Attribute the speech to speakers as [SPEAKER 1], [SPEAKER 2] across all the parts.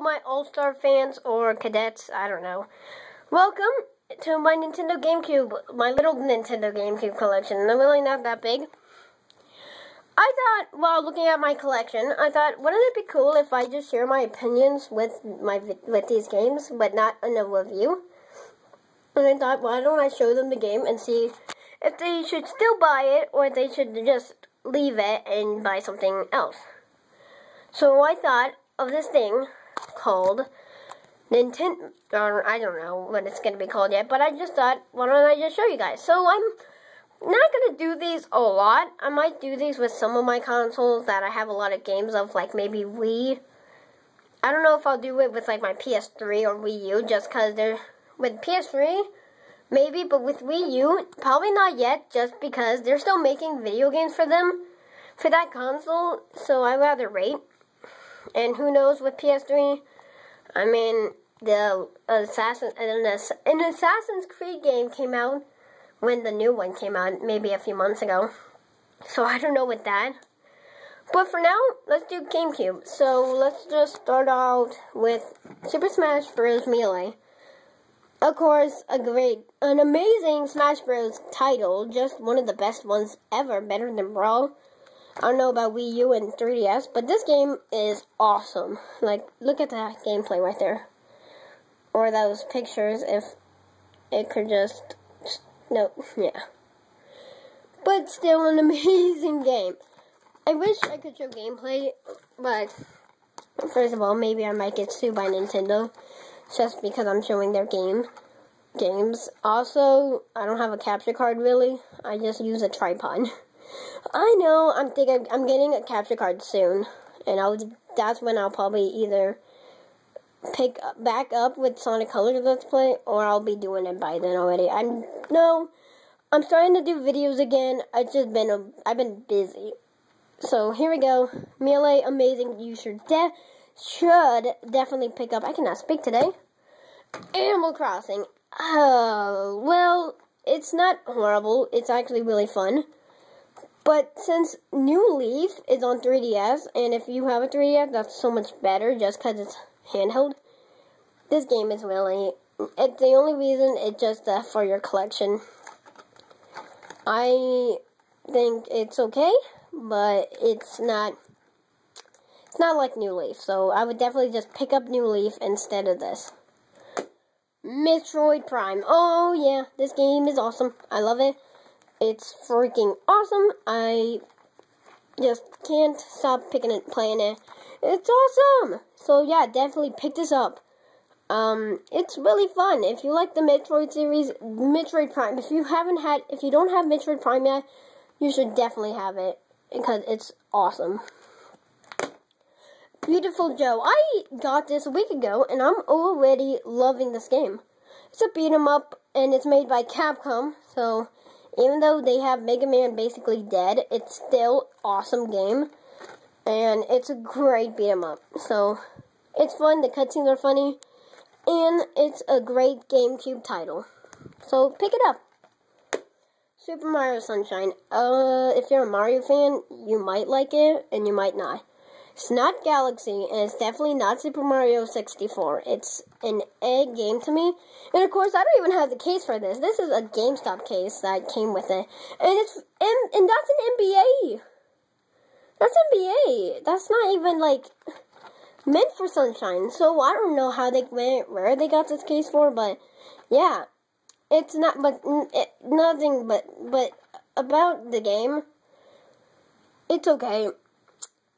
[SPEAKER 1] My All-Star fans or cadets, I don't know. Welcome to my Nintendo GameCube, my little Nintendo GameCube collection. They're really not that big. I thought, while looking at my collection, I thought, wouldn't it be cool if I just share my opinions with my with these games, but not in a review? And I thought, why don't I show them the game and see if they should still buy it or if they should just leave it and buy something else. So I thought of this thing called Nintendo, or I don't know what it's going to be called yet, but I just thought, why don't I just show you guys? So I'm not going to do these a lot. I might do these with some of my consoles that I have a lot of games of, like maybe Wii. I don't know if I'll do it with like my PS3 or Wii U, just because they're, with PS3, maybe, but with Wii U, probably not yet, just because they're still making video games for them, for that console, so I'd rather wait. And who knows with PS3? I mean, the Assassin uh, an, an Assassin's Creed game came out when the new one came out, maybe a few months ago. So I don't know with that. But for now, let's do GameCube. So let's just start out with Super Smash Bros. Melee. Of course, a great, an amazing Smash Bros. title, just one of the best ones ever, better than Brawl. I don't know about Wii U and 3DS, but this game is awesome. Like, look at that gameplay right there. Or those pictures if it could just, no, yeah. But still an amazing game. I wish I could show gameplay, but first of all, maybe I might get sued by Nintendo just because I'm showing their game games. Also, I don't have a capture card really. I just use a tripod. I know. I'm thinking I'm getting a capture card soon, and I'll. That's when I'll probably either pick back up with Sonic Colors Let's Play, or I'll be doing it by then already. I'm no. I'm starting to do videos again. I've just been a, I've been busy. So here we go. Melee, amazing. You should de should definitely pick up. I cannot speak today. Animal Crossing. Oh, well, it's not horrible. It's actually really fun. But since New Leaf is on 3DS, and if you have a 3DS, that's so much better just because it's handheld. This game is really, it's the only reason it's just uh, for your collection. I think it's okay, but it's not, it's not like New Leaf. So I would definitely just pick up New Leaf instead of this. Metroid Prime. Oh yeah, this game is awesome. I love it. It's freaking awesome. I just can't stop picking it, playing it. It's awesome. So yeah, definitely pick this up. Um, it's really fun. If you like the Metroid series, Metroid Prime. If you haven't had, if you don't have Metroid Prime yet, you should definitely have it because it's awesome. Beautiful Joe. I got this a week ago, and I'm already loving this game. It's a beat 'em up, and it's made by Capcom, so even though they have Mega Man basically dead, it's still awesome game. And it's a great beat 'em up. So it's fun, the cutscenes are funny, and it's a great GameCube title. So pick it up. Super Mario Sunshine. Uh, if you're a Mario fan, you might like it, and you might not. It's not Galaxy, and it's definitely not Super Mario 64. It's an egg game to me. And of course, I don't even have the case for this. This is a GameStop case that came with it. And it's and, and that's an NBA. That's NBA. That's not even like meant for Sunshine. So I don't know how they went, where they got this case for, but yeah, it's not. But it, nothing. But but about the game, it's okay.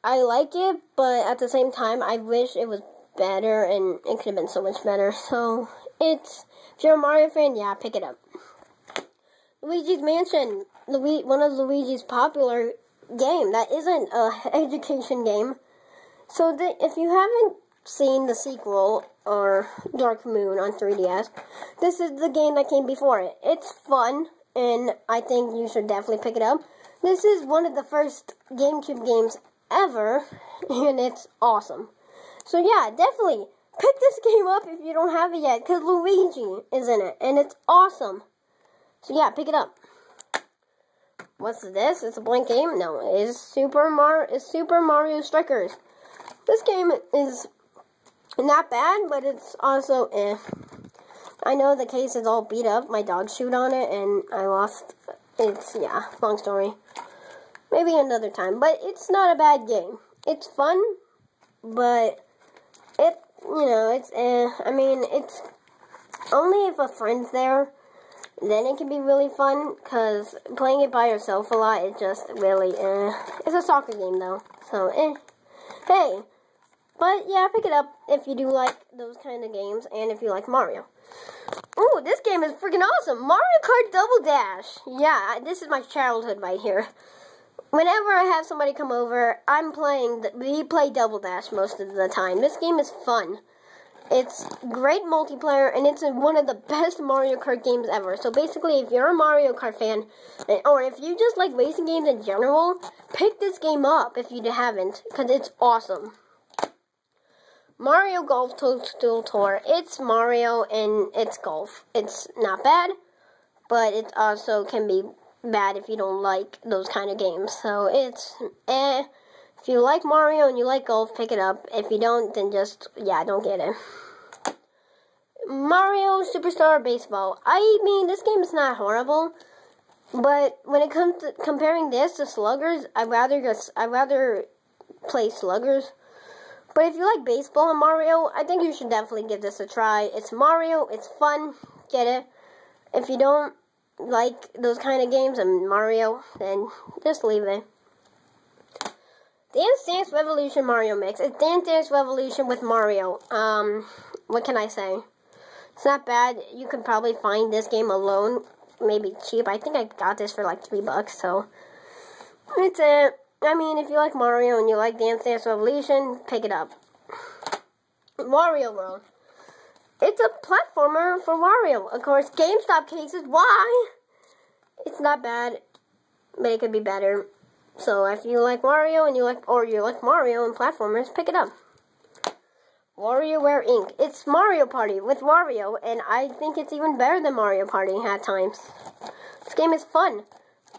[SPEAKER 1] I like it, but at the same time, I wish it was better, and it could have been so much better. So, it's, if you're a Mario fan, yeah, pick it up. Luigi's Mansion, one of Luigi's popular game that isn't a education game. So, the, if you haven't seen the sequel, or Dark Moon on 3DS, this is the game that came before it. It's fun, and I think you should definitely pick it up. This is one of the first GameCube games ever, and it's awesome. So yeah, definitely pick this game up if you don't have it yet, because Luigi is in it, and it's awesome. So yeah, pick it up. What's this? It's a blank game? No, it is Super Mario. It's Super Mario Strikers. This game is not bad, but it's also eh. I know the case is all beat up. My dog chewed on it, and I lost. It's yeah, long story. Maybe another time, but it's not a bad game. It's fun, but it you know it's eh. I mean it's only if a friend's there. Then it can be really fun, because playing it by yourself a lot, it just really, eh. It's a soccer game, though, so, eh. Hey, but yeah, pick it up if you do like those kind of games and if you like Mario. Oh, this game is freaking awesome. Mario Kart Double Dash. Yeah, this is my childhood right here. Whenever I have somebody come over, I'm playing, we play Double Dash most of the time. This game is fun. It's great multiplayer, and it's one of the best Mario Kart games ever. So basically, if you're a Mario Kart fan, eh, or if you just like racing games in general, pick this game up if you haven't, because it's awesome. Mario Golf Toadstool Tour. It's Mario and it's golf. It's not bad, but it also can be bad if you don't like those kind of games. So it's eh. If you like Mario and you like golf, pick it up. If you don't, then just, yeah, don't get it. Mario Superstar Baseball. I mean, this game is not horrible, but when it comes to comparing this to Sluggers, I'd rather just, I'd rather play Sluggers but if you like baseball and Mario, I think you should definitely give this a try. It's Mario, it's fun, get it. If you don't like those kind of games and Mario, then just leave it. Dance Dance Revolution Mario Mix. It's Dance Dance Revolution with Mario. Um, what can I say? It's not bad. You could probably find this game alone, maybe cheap. I think I got this for like three bucks, so it's it. I mean, if you like Mario and you like Dance Dance Revolution, pick it up. Wario World. It's a platformer for Wario. Of course, GameStop cases. Why? It's not bad, but it could be better. So if you like Wario and you like, or you like Mario and platformers, pick it up. WarioWare Inc. It's Mario Party with Wario, and I think it's even better than Mario Party at times. This game is fun.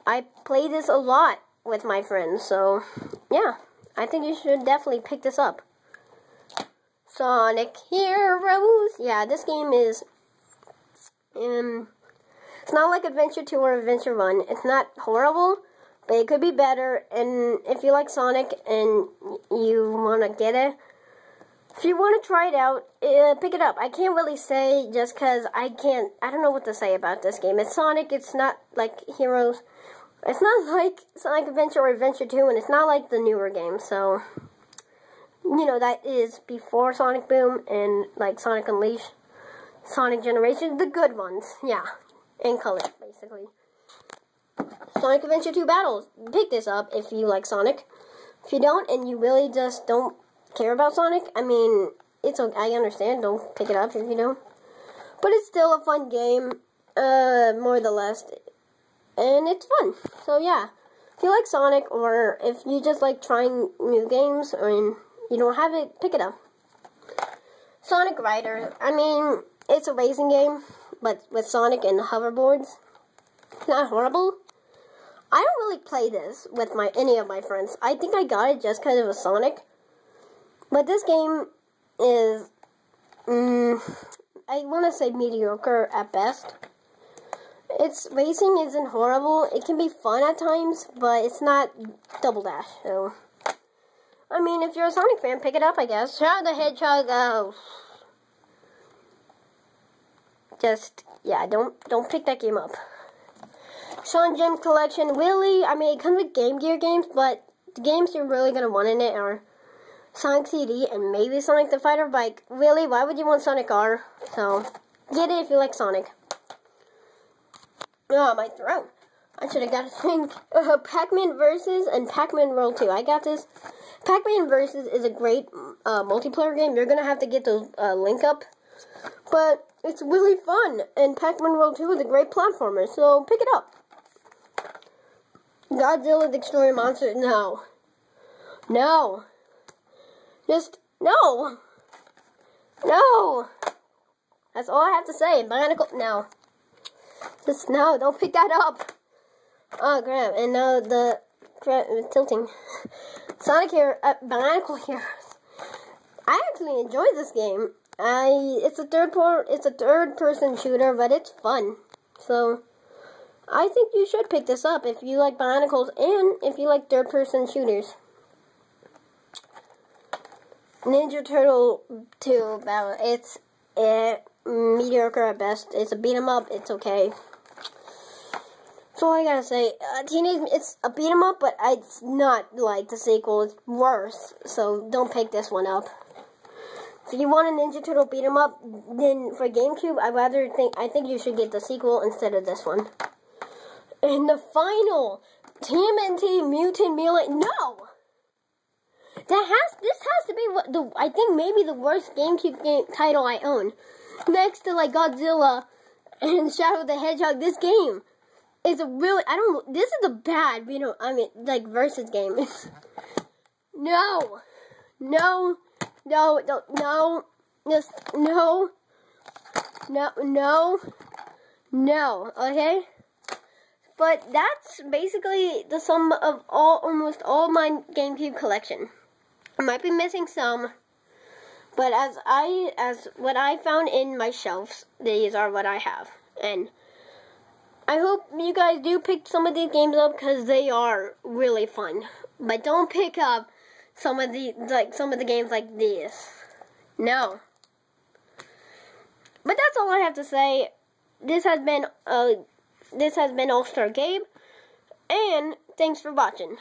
[SPEAKER 1] I play this a lot with my friends. So, yeah, I think you should definitely pick this up. Sonic Heroes. Yeah, this game is, um, it's not like Adventure 2 or Adventure 1. It's not horrible, but it could be better. And if you like Sonic and you want to get it, if you want to try it out, uh, pick it up. I can't really say just because I can't, I don't know what to say about this game. It's Sonic, it's not like Heroes. It's not like Sonic Adventure or Adventure 2, and it's not like the newer games, so, you know, that is before Sonic Boom and, like, Sonic Unleashed, Sonic Generation, the good ones, yeah, in color, basically. Sonic Adventure 2 Battles, pick this up if you like Sonic. If you don't, and you really just don't care about Sonic, I mean, it's okay, I understand, don't pick it up if you don't. But it's still a fun game, uh, more or less and it's fun. So yeah, if you like Sonic, or if you just like trying new games, and you don't have it, pick it up. Sonic Rider. I mean, it's a racing game, but with Sonic and hoverboards. Not horrible. I don't really play this with my any of my friends. I think I got it just because it was Sonic. But this game is, mm, I want to say mediocre at best. Its racing isn't horrible. It can be fun at times, but it's not Double Dash. So, I mean, if you're a Sonic fan, pick it up. I guess. Shadow the Hedgehog. Uh, just yeah, don't don't pick that game up. Sonic Gem Collection. Really, I mean, it comes with Game Gear games, but the games you're really gonna want in it are Sonic CD and maybe Sonic the Fighter Bike. Really, why would you want Sonic R? So, get it if you like Sonic. Oh, my throat. I should have got a thing. Uh, Pac-Man Versus and Pac-Man World 2. I got this. Pac-Man Versus is a great uh, multiplayer game. You're to have to get the uh, link up. But it's really fun. And Pac-Man World 2 is a great platformer. So pick it up. Godzilla the Destroyer Monster. No. No. Just, no. No. That's all I have to say. Bionicle, no. Just no, don't pick that up. Oh, crap. And now the crap, tilting. Sonic here, uh, Bionicle. I actually enjoy this game. I it's a third part it's a third person shooter, but it's fun. So I think you should pick this up if you like Bionicles and if you like third person shooters. Ninja Turtle 2 Battle. It's uh, mediocre at best. It's a beat 'em up. It's okay. That's all I gotta say. Uh, Teenage, it's a beat 'em up, but it's not like the sequel. It's worse. So don't pick this one up. If you want a Ninja Turtle beat 'em up, then for GameCube, I rather think I think you should get the sequel instead of this one. And the final TMNT Mutant Melee. No. That has this has to be what the I think maybe the worst GameCube game title I own. Next to like Godzilla and Shadow the Hedgehog, this game is a really I don't this is a bad you know I mean like versus game. no, no, no, no, no, just no, no, no, no. Okay. But that's basically the sum of all almost all my GameCube collection. I might be missing some, but as I as what I found in my shelves, these are what I have. And I hope you guys do pick some of these games up because they are really fun. But don't pick up some of the like some of the games like this. No. But that's all I have to say. This has been uh this has been All Star Gabe, and thanks for watching.